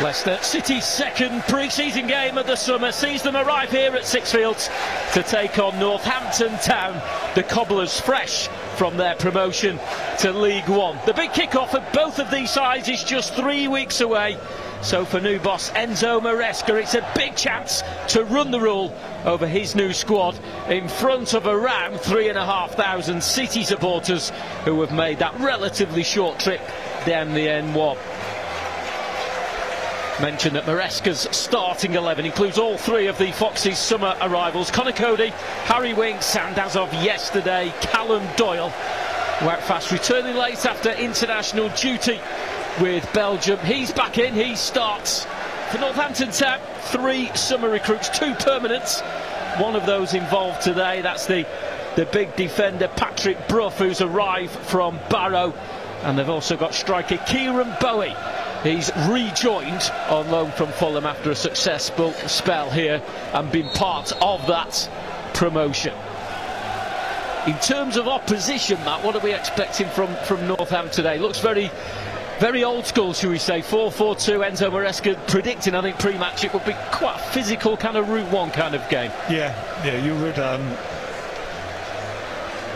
Leicester City's second pre-season game of the summer sees them arrive here at Sixfields to take on Northampton Town. The Cobblers fresh from their promotion to League One. The big kick-off of both of these sides is just three weeks away. So for new boss Enzo Maresca, it's a big chance to run the rule over his new squad in front of around three and a half thousand City supporters who have made that relatively short trip down the M1 mention that Maresca's starting 11 includes all three of the Foxes summer arrivals. Conor Coady, Harry Winks and as of yesterday, Callum Doyle. Whack fast returning late after international duty with Belgium. He's back in, he starts for Northampton Town. Three summer recruits, two permanents. One of those involved today, that's the, the big defender Patrick Brough who's arrived from Barrow. And they've also got striker Kieron Bowie He's rejoined on loan from Fulham after a successful spell here and been part of that promotion. In terms of opposition, Matt, what are we expecting from, from Northam today? Looks very very old school, should we say? 4-4-2, Enzo Maresca predicting, I think, pre-match it would be quite a physical kind of Route 1 kind of game. Yeah, yeah, you would um,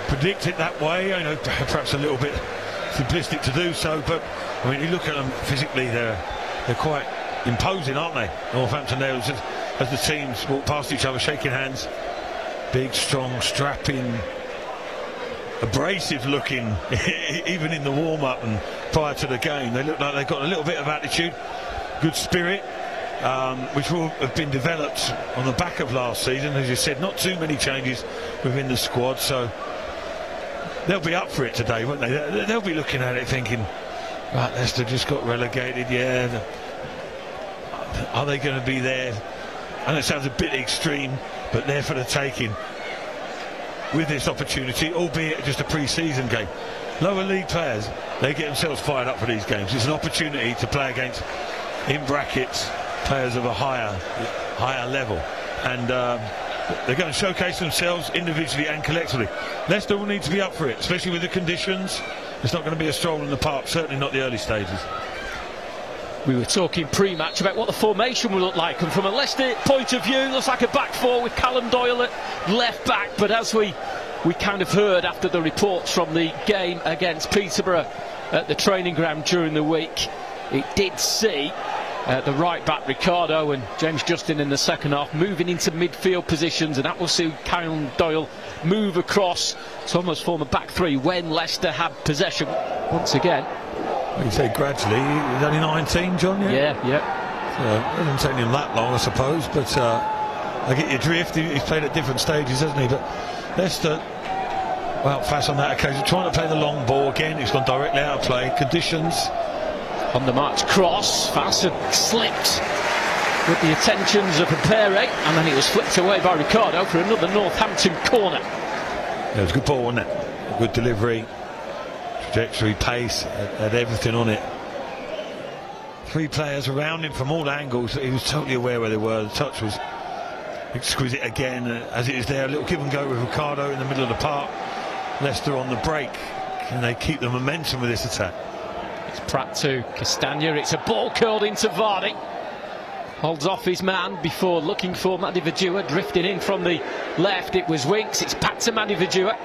predict it that way. I know perhaps a little bit simplistic to do so, but I mean, you look at them physically, they're they're quite imposing, aren't they? Northampton there, as, as the teams walk past each other, shaking hands. Big, strong, strapping, abrasive looking, even in the warm-up and prior to the game. They look like they've got a little bit of attitude, good spirit. Um, which will have been developed on the back of last season. As you said, not too many changes within the squad, so they'll be up for it today, won't they? They'll be looking at it thinking, right, Leicester just got relegated, yeah. Are they going to be there? And it sounds a bit extreme, but there for the taking with this opportunity, albeit just a pre-season game. Lower league players, they get themselves fired up for these games. It's an opportunity to play against, in brackets, players of a higher, higher level. And um, they're going to showcase themselves individually and collectively. Leicester will need to be up for it, especially with the conditions. It's not going to be a stroll in the park, certainly not the early stages. We were talking pre-match about what the formation will look like, and from a Leicester point of view, looks like a back four with Callum Doyle at left back. But as we we kind of heard after the reports from the game against Peterborough at the training ground during the week, it did see uh, the right back Ricardo and James Justin in the second half moving into midfield positions and that will see Kyle Doyle move across to almost form a back three when Leicester have possession once again. Well, you say gradually, he's only 19 John, yeah? Yeah, yeah. So, it hasn't taken him that long I suppose but uh, I get your drift, he's played at different stages hasn't he but Leicester well fast on that occasion trying to play the long ball again, he's gone directly out of play, conditions on the march cross. Fassett slipped with the attentions of a Pere, and then it was flipped away by Ricardo for another Northampton corner. It was a good ball, wasn't it? Good delivery, trajectory, pace, had everything on it. Three players around him from all angles. He was totally aware where they were. The touch was exquisite again, uh, as it is there. A little give and go with Ricardo in the middle of the park. Leicester on the break. Can they keep the momentum with this attack? It's Praet to Castagne. It's a ball curled into Vardy. Holds off his man before looking for Madivadua, drifting in from the left. It was Winks. It's back to Madivadua.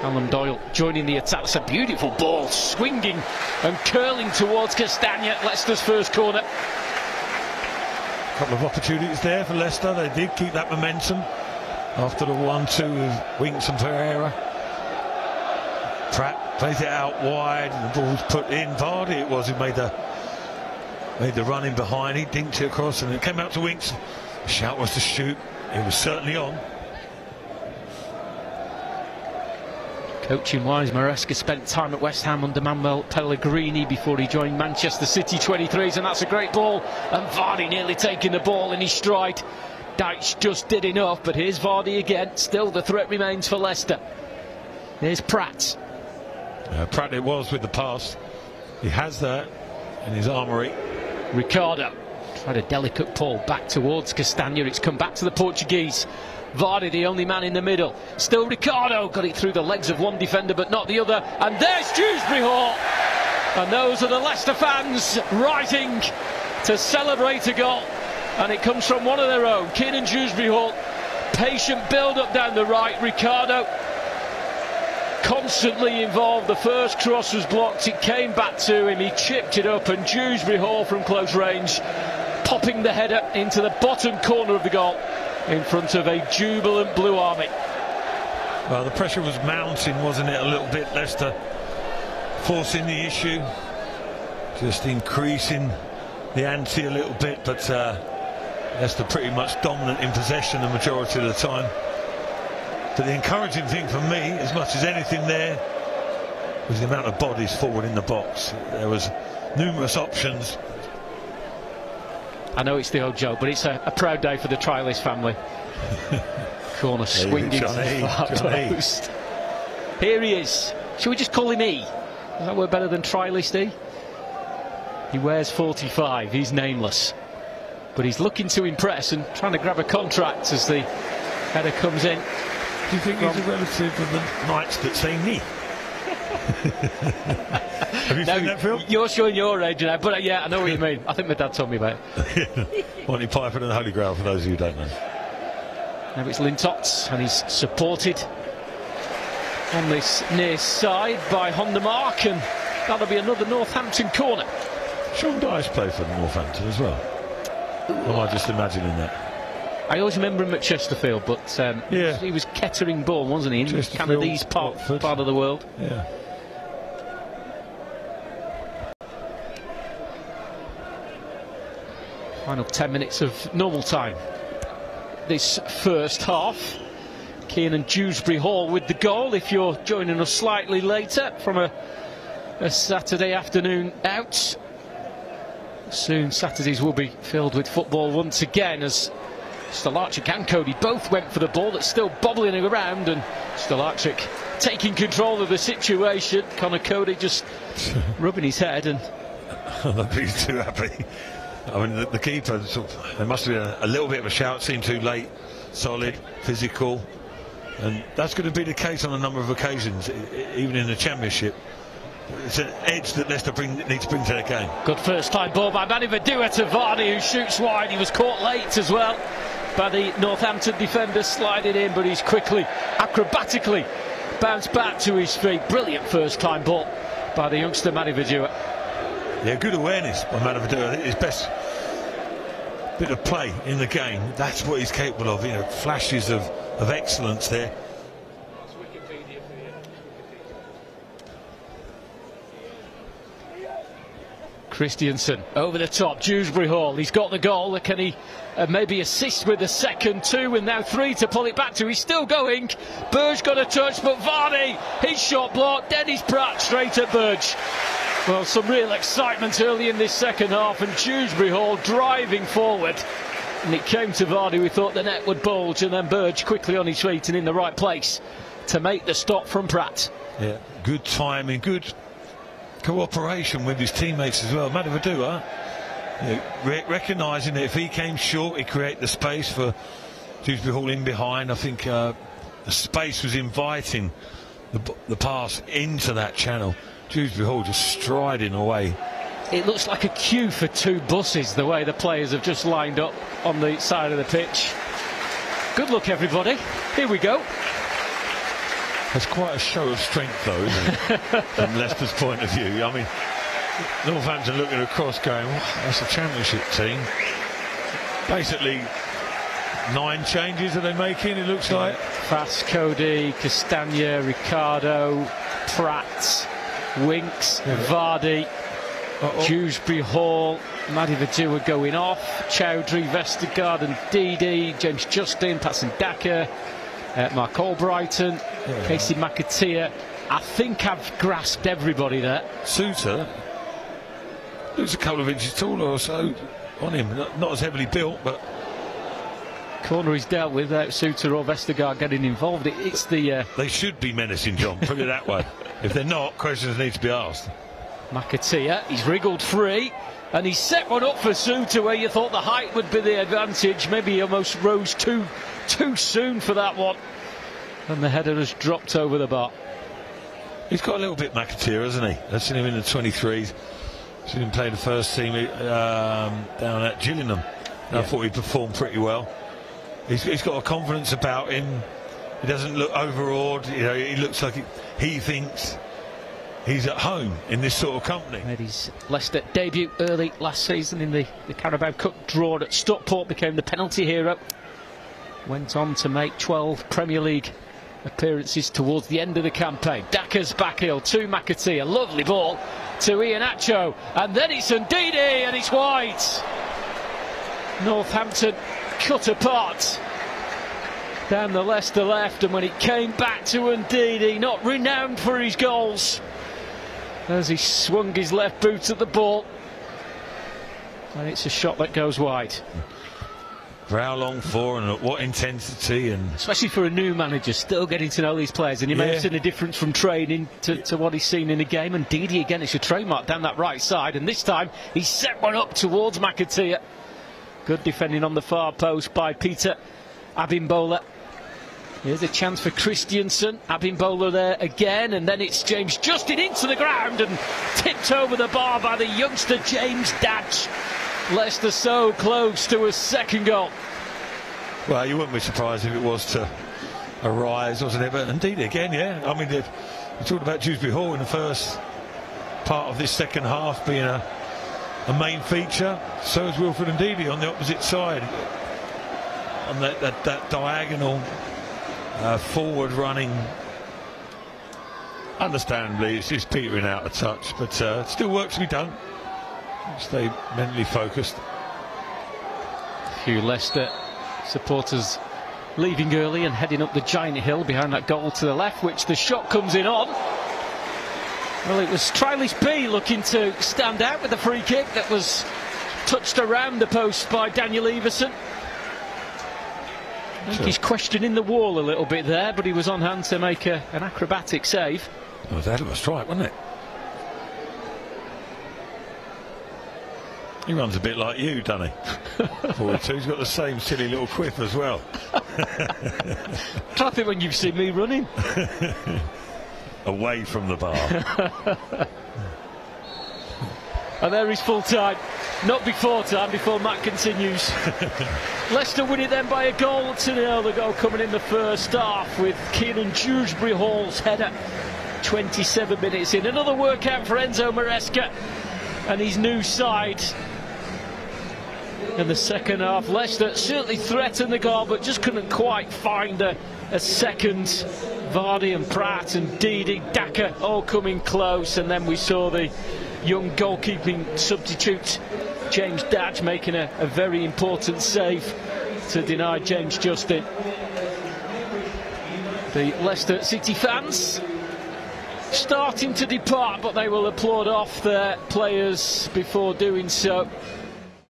Callum Doyle joining the attack. It's a beautiful ball, swinging and curling towards Castagne. Leicester's first corner. A couple of opportunities there for Leicester. They did keep that momentum after the 1-2 with Winks and Pereira. Praet plays it out wide, and the ball's put in. Vardy it was who made the made the run in behind. He dinked it across, and it came out to Winks. The shout was to shoot. It was certainly on. Coaching wise, Maresca spent time at West Ham under Manuel Pellegrini before he joined Manchester City 23s, and that's a great ball. And Vardy nearly taking the ball in his stride. Dyche just did enough, but here's Vardy again. Still the threat remains for Leicester. Here's Praet. Uh, Praet it was with the pass. He has that in his armoury. Ricardo tried a delicate pull back towards Castagne. It's come back to the Portuguese. Vardy, the only man in the middle. Still Ricardo got it through the legs of one defender, but not the other. And there's Dewsbury Hall. And those are the Leicester fans rising to celebrate a goal. And it comes from one of their own, Kiernan Dewsbury Hall. Patient build up down the right. Ricardo constantly involved. The first cross was blocked. It came back to him. He chipped it up. And Dewsbury Hall from close range popping the header into the bottom corner of the goal in front of a jubilant Blue Army. Well, the pressure was mounting, wasn't it, a little bit? Leicester forcing the issue, just increasing the ante a little bit, but uh, Leicester pretty much dominant in possession the majority of the time. But the encouraging thing for me, as much as anything there, was the amount of bodies forward in the box. There was numerous options. I know it's the old joke, but it's a, a proud day for the Trialist family. Corner swinging to the far post. Here he is. Shall we just call him E? Does that work better than Trialist E? He wears 45. He's nameless. But he's looking to impress and trying to grab a contract as the header comes in. Do you think he's a relative of the Knights that say me? Have you No, seen that film? You're showing your age now, but uh, yeah, I know what you mean. I think my dad told me about it. Monty Python and the Holy Grail, for those of you who don't know. Now it's Lintots, and he's supported on this near side by Honda Mark, and that'll be another Northampton corner. Sean Dyche played for Northampton as well. Am I just imagining that? I always remember him at Chesterfield, but um, Yeah. he was Kettering born, wasn't he? In kind Chesterfield, of these part, Watford. part of the world. Yeah. Final 10 minutes of normal time. This first half. Kiernan Dewsbury Hall with the goal. If you're joining us slightly later from a, a Saturday afternoon out. Soon Saturdays will be filled with football once again as Stolarczyk and Coady both went for the ball that's still bobbling around and Stolarczyk taking control of the situation. Conor Coady just rubbing his head and I'd be too happy. I mean, the, the keeper, sort of, there must have been a, a little bit of a shout, seemed too late, solid, physical. And that's going to be the case on a number of occasions, even in the Championship. It's an edge that Leicester bring, need to bring to their game. Good first time ball by Madivadua to Vardy who shoots wide. He was caught late as well by the Northampton defender sliding in, but he's quickly, acrobatically bounced back to his feet. Brilliant first time ball by the youngster Madivadua. Yeah, good awareness by. I think his best bit of play in the game. That's what he's capable of. You know, flashes of, of excellence there. Kristiansen over the top, Dewsbury Hall. He's got the goal. Can he uh, maybe assist with the second two and now three to pull it back to? He's still going. Burge got a touch, but Vardy, his shot blocked. Dennis Praet straight at Burge. Well, some real excitement early in this second half, and Dewsbury Hall driving forward. And it came to Vardy. We thought the net would bulge, and then Burge quickly on his feet and in the right place to make the stop from Praet. Yeah, good timing, good cooperation with his teammates as well. Madivadua, you know, re- recognising that if he came short, he'd create the space for Dewsbury Hall in behind. I think uh, the space was inviting the, the pass into that channel. Dewsbury Hall just striding away. It looks like a queue for two buses, the way the players have just lined up on the side of the pitch. Good luck, everybody. Here we go. That's quite a show of strength, though, isn't it? From Leicester's point of view. I mean, Northampton looking across going, that's a championship team. Basically, nine changes are they making, it looks like. Faes, Coady, Castagne, Ricardo, Praet, Winks, Vardy, Uh-oh. Dewsbury Hall, Madivadua going off, Choudhury, Vestergaard and Ndidi, James Justin, Patson Daka, uh, Marc Albrighton, Kasey McAteer. I think I've grasped everybody there. Souttar looks a couple of inches taller or so on him. Not, not as heavily built, but Corner is dealt with without Souttar or Vestergaard getting involved. It, it's the uh, they should be menacing, John. Put it that way. If they're not, questions need to be asked. McAteer. He's wriggled free. And he set one up for Souttar where you thought the height would be the advantage. Maybe he almost rose too, too soon for that one. And the header has dropped over the bar. He's got a little bit McAteer, hasn't he? I've seen him in the 23s. Seen him play the first team um, down at Gillingham. Yeah. I thought he performed pretty well. He's, he's got a confidence about him. He doesn't look overawed. You know, he looks like he, he thinks he's at home in this sort of company. Made his Leicester debut early last season in the, the Carabao Cup draw at Stockport, became the penalty hero. Went on to make 12 Premier League appearances towards the end of the campaign. Daka's backheel to McAteer, a lovely ball to Iheanacho, and then it's Ndidi and it's wide. Northampton cut apart down the Leicester left, and when it came back to Ndidi, not renowned for his goals, as he swung his left boot at the ball, and it's a shot that goes wide. For how long for and at what intensity and especially for a new manager still getting to know these players and you yeah. may have seen a difference from training to, to what he's seen in the game and Ndidi again it's a trademark down that right side and this time he set one up towards McAteer good defending on the far post by Peter Abimbola Here's a chance for Kristiansen. Abimbola there again, and then it's James Justin into the ground and tipped over the bar by the youngster James Dadge. Leicester so close to a second goal. Well, you wouldn't be surprised if it was to arise, wasn't it? But indeed, again, yeah. I mean, we talked about Dewsbury Hall in the first part of this second half being a, a main feature. So is Wilfred and Ndidi on the opposite side. On that, that, that diagonal uh, forward running. Understandably, it's just petering out of touch, but uh, still work to be done stay mentally focused. A few Leicester supporters leaving early and heading up the giant hill behind that goal to the left, which the shot comes in on. Well, it was Trialis P looking to stand out with the free kick that was touched around the post by Daniel Iversen. I think he's questioning the wall a little bit there, but he was on hand to make a, an acrobatic save. It was a hell of a strike, wasn't it? He runs a bit like you, doesn't he? 42. He's got the same silly little quip as well. Traffic when you've seen me running. Away from the bar. and there is full time. Not before time, before Matt continues. Leicester win it then by a goal to nil. The goal coming in the first half with Kiernan Dewsbury Hall's header. 27 minutes in. Another workout for Enzo Maresca and his new side in the second half. Leicester certainly threatened the goal, but just couldn't quite find a, a second. Vardy and Praet and Ndidi, Daka all coming close, and then we saw the young goalkeeping substitute James Dadge making a, a very important save to deny James Justin. The Leicester City fans starting to depart, but they will applaud off their players before doing so.